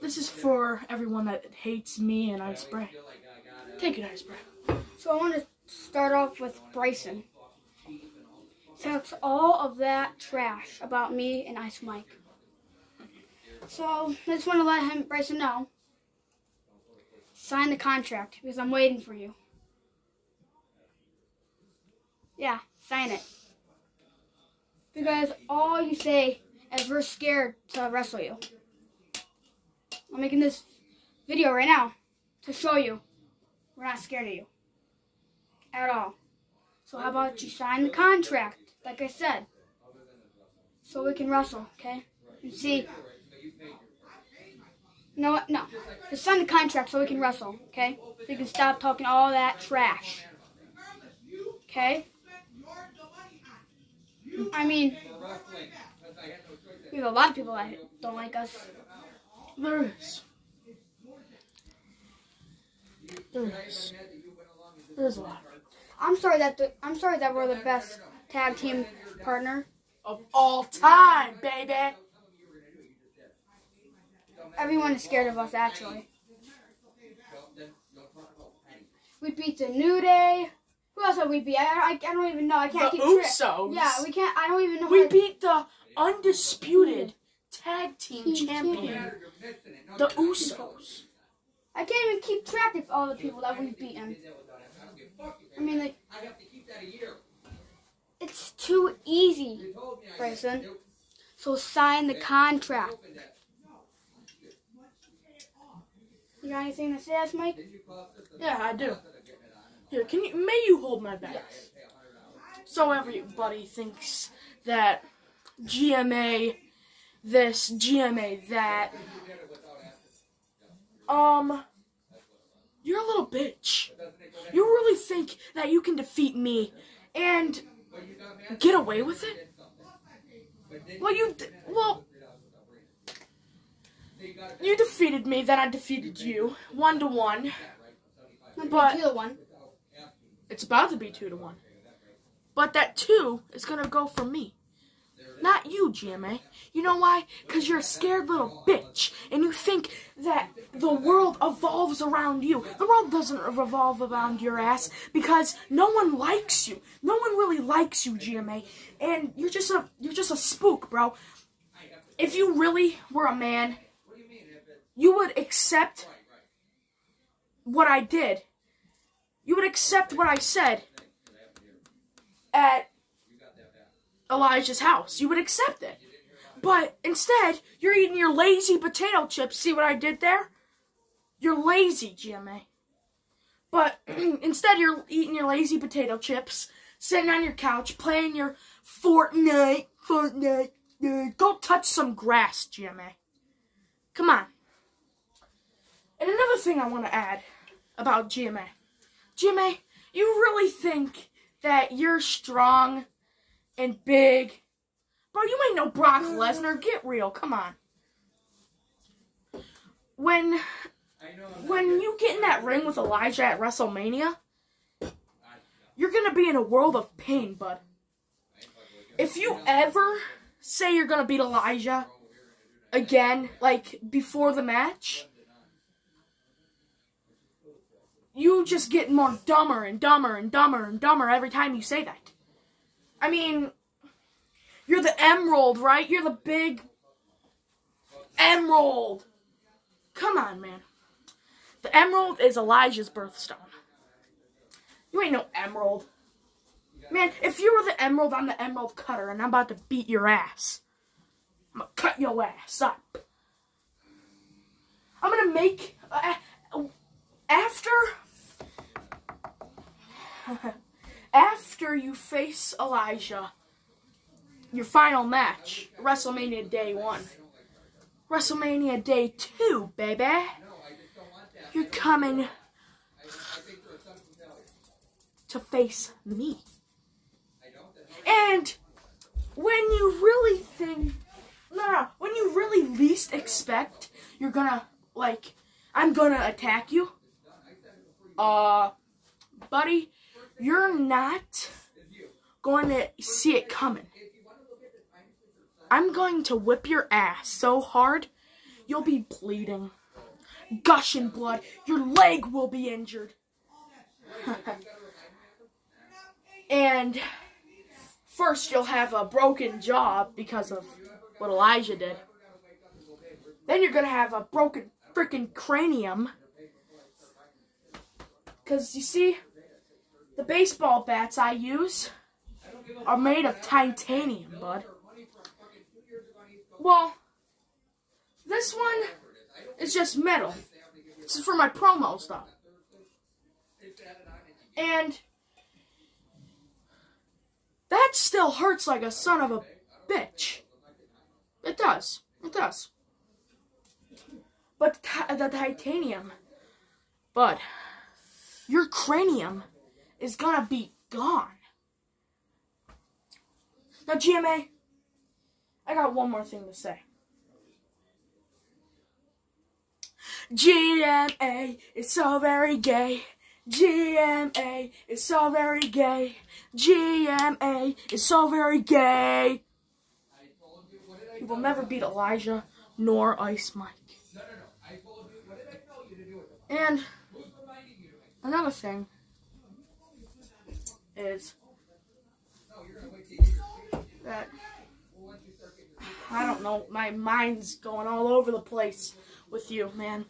This is for everyone that hates me and Ice Bray. Take it, Ice Bray. So I want to start off with Bryson. Talks all of that trash about me and Ice Mike. So I just want to let him, Bryson, know. Sign the contract because I'm waiting for you. Yeah, sign it. Because all you say is we're scared to wrestle you. I'm making this video right now to show you we're not scared of you. At all. So how about you sign the contract, like I said. So we can wrestle, okay? And see. No, no. Just sign the contract so we can wrestle, okay? So you can stop talking all that trash. Okay? I mean, we have a lot of people that don't like us. There is. There is. There's a lot. I'm sorry that the, I'm sorry that we're the best tag team partner. Of all time, baby. Everyone is scared of us, actually. We beat the New Day. Who else have we beat? I, I, I don't even know. I can't The keep track. Yeah, we can't. I don't even know. We beat the undisputed tag team champion, the Usos. I can't even keep track of all the people that we've beaten. I mean, like, it's too easy, Bryson. So sign the contract. You got anything to say, us, Mike? Yeah, I do. Here, can you? May you hold my back? So everybody thinks that GMA this, GMA that. Um, you're a little bitch. You really think that you can defeat me and get away with it? Well, you well. You defeated me, then I defeated you, one to one. But- Two to one. It's about to be two to one. But that two is gonna go for me. Not you, GMA. You know why? Because you're a scared little bitch. And you think that the world evolves around you. The world doesn't revolve around your ass because no one likes you. No one really likes you, GMA. And you're just a you're just a spook, bro. If you really were a man, you would accept what I did you would accept what I said at Elijah's house. You would accept it. But instead, you're eating your lazy potato chips. See what I did there? You're lazy, GMA. But instead, you're eating your lazy potato chips, sitting on your couch, playing your Fortnite. Fortnite. Go touch some grass, GMA. Come on. And another thing I want to add about GMA. GMA, you really think that you're strong and big? Bro, you ain't no Brock Lesnar. Get real. Come on. When when you get in that ring with Elijah at WrestleMania, you're gonna be in a world of pain, bud. If you ever say you're gonna beat Elijah again, like before the match, you just get more dumber and dumber and dumber and dumber every time you say that. I mean, you're the emerald, right? You're the big emerald. Come on, man. The emerald is Elijah's birthstone. You ain't no emerald. Man, if you were the emerald, I'm the emerald cutter, and I'm about to beat your ass. I'm gonna cut your ass up. I'm gonna make. Uh, after after you face Elijah, your final match, WrestleMania Day 1. WrestleMania Day 2, baby. You're coming to face me. And when you really think, no, no, when you really least expect, you're gonna, like, I'm gonna attack you. Uh, buddy, you're not going to see it coming. I'm going to whip your ass so hard, you'll be bleeding, gushing blood. Your leg will be injured. and first, you'll have a broken jaw because of what Elijah did. Then you're gonna have a broken freaking cranium. Because you see, the baseball bats I use are made of titanium, bud. Well, this one is just metal. This is for my promo stuff. And that still hurts like a son of a bitch. It does. It does. But the, titanium, bud, your cranium is gonna be gone. Now, GMA, I got one more thing to say. GMA is so very gay. GMA is so very gay. GMA is so very gay. He will never beat Elijah nor Ice Mike. And another thing is that I don't know, my mind's going all over the place with you, man.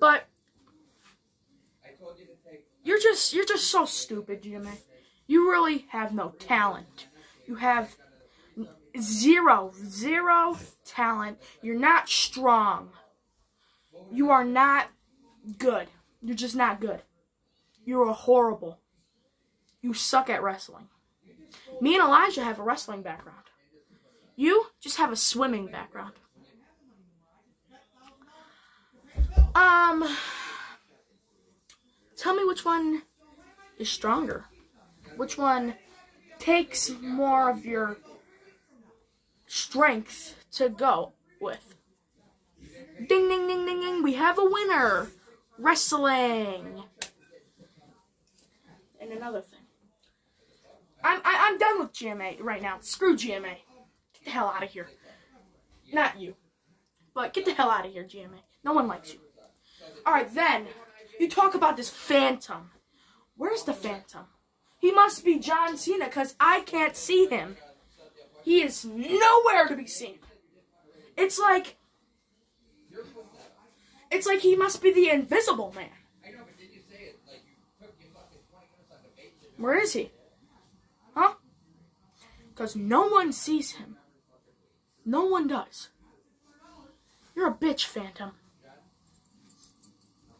But you're just you're just so stupid, Jimmy. You really have no talent. You have zero, zero talent. You're not strong. You are not good. You're just not good. You are horrible. You suck at wrestling. Me and Elijah have a wrestling background. You just have a swimming background. Um, tell me which one is stronger. Which one takes more of your strength to go with. Ding, ding, ding, ding, ding. We have a winner. Wrestling. Another thing. I'm, I, am i am done with GMA right now. Screw GMA. Get the hell out of here. Not you. But get the hell out of here, GMA. No one likes you. Alright, then. You talk about this Phantom. Where's the Phantom? He must be John Cena because I can't see him. He is nowhere to be seen. It's like it's like he must be the invisible man. Where is he? Huh? Because no one sees him. No one does. You're a bitch, Phantom.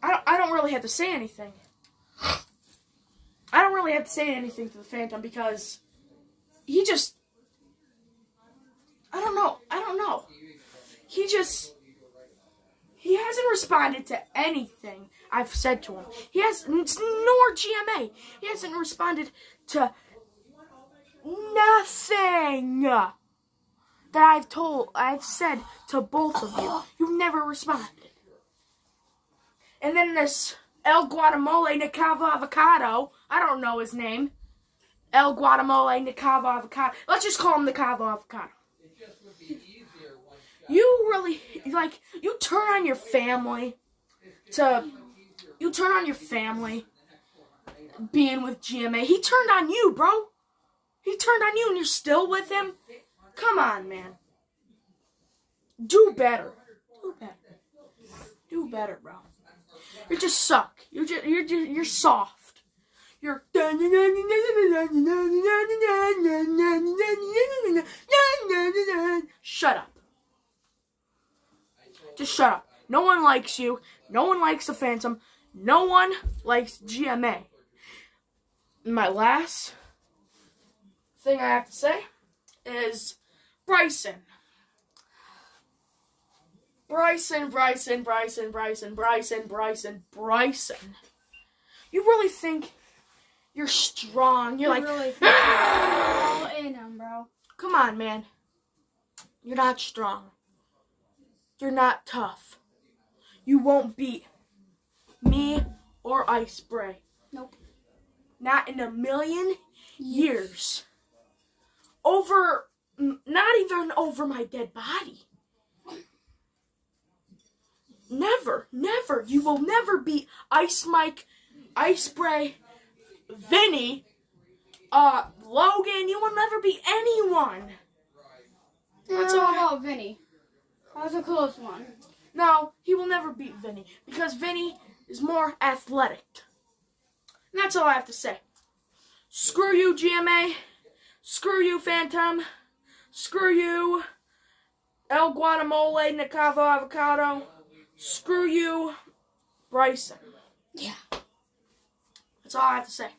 I don't, I don't really have to say anything. I don't really have to say anything to the Phantom because he just I don't know. I don't know. He just he hasn't responded to anything I've said to him. He has nor GMA. He hasn't responded to nothing that I've told I've said to both of you. You've never responded. And then this El Guatemala Nicava Avocado, I don't know his name. El Guatemala Nicava Avocado. Let's just call him Nicava Avocado you really like you turn on your family to you turn on your family being with GMA. He turned on you, bro. He turned on you and you're still with him? Come on, man. Do better. Do better. Do better, bro. You just suck. You're just you're just, you're soft. You're Shut up. Just shut up. No one likes you. No one likes the Phantom. No one likes GMA. My last thing I have to say is Bryson. Bryson, Bryson, Bryson, Bryson, Bryson, Bryson, Bryson. You really think you're strong? You're you like, really think ah! all in him, bro. Come on, man. You're not strong. You're not tough. You won't beat me or Ice Bray. Nope. Not in a million years. Over not even over my dead body. Never, never. You will never beat Ice Mike, Ice Bray, Vinny, uh, Logan. You will never beat anyone. That's all. about Vinny. That was a close one. No, he will never beat Vinny because Vinny is more athletic. And that's all I have to say. Screw you, GMA. Screw you, Phantom. Screw you, El Guatemala, Nicavo Avocado. Screw you, Bryson. Yeah. That's all I have to say.